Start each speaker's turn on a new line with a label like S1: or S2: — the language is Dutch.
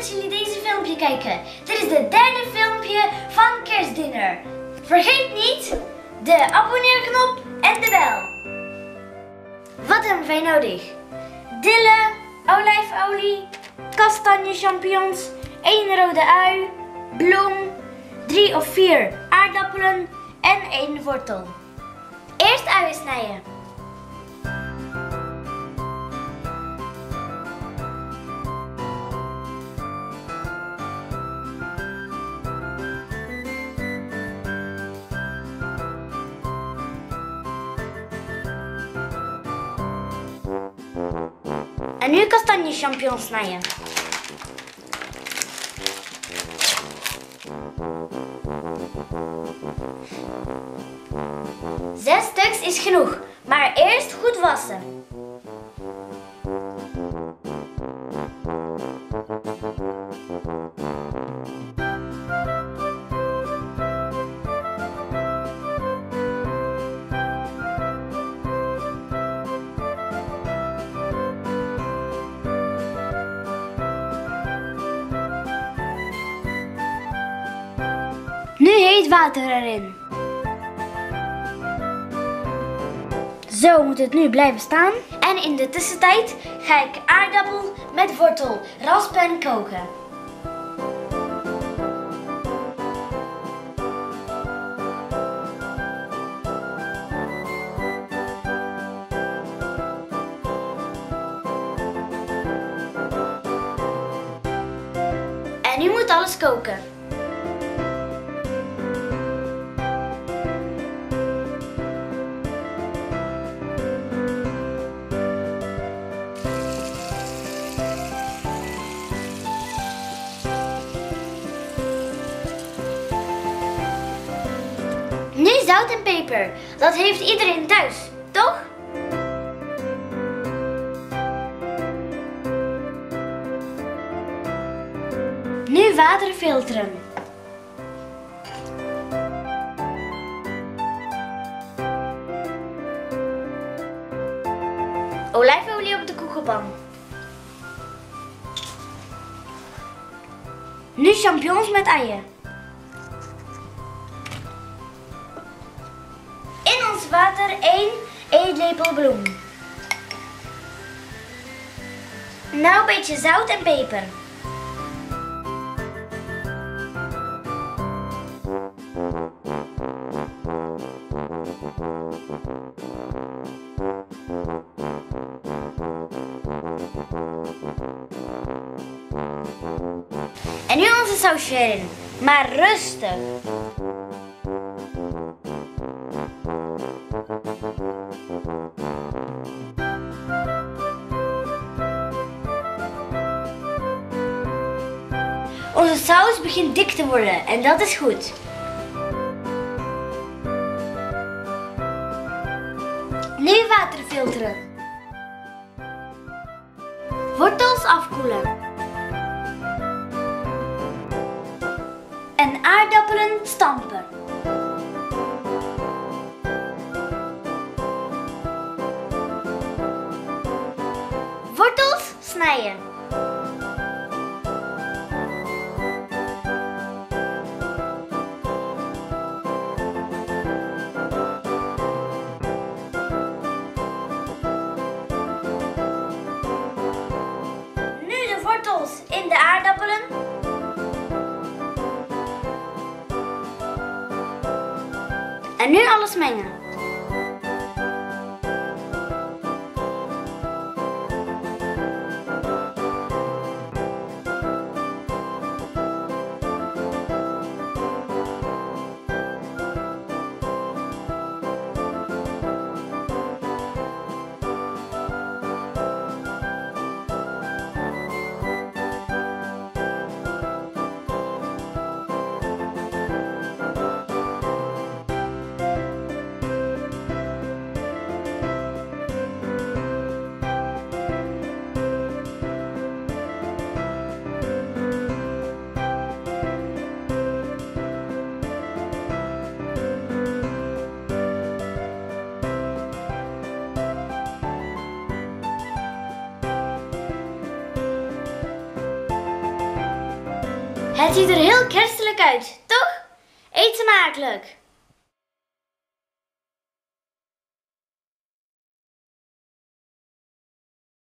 S1: dat jullie deze filmpje kijken. Dit is de derde filmpje van Kerstdinner. Vergeet niet de abonneerknop en de bel. Wat hebben wij nodig? Dille, olijfolie, kastanje champignons, 1 rode ui, bloem, 3 of 4 aardappelen en 1 wortel. Eerst uien snijden. En nu kastanje champignons snijden. Zes stuks is genoeg, maar eerst goed wassen. Heet water erin. Zo moet het nu blijven staan. En in de tussentijd ga ik aardappel met wortel raspen en koken. En nu moet alles koken. Zout en peper. Dat heeft iedereen thuis, toch? Nu water filteren. Olijfolie op de koekenpan. Nu champignons met eieren. Water 1 eetlepel bloem. Nou een beetje zout en peper. En nu onze sausje erin. Maar rustig. Begint dik te worden en dat is goed. Nu water filteren. Wortels afkoelen. En aardappelen stampen. Wortels snijden. En nu alles mengen. Het ziet er heel kerstelijk uit, toch? Eet smakelijk!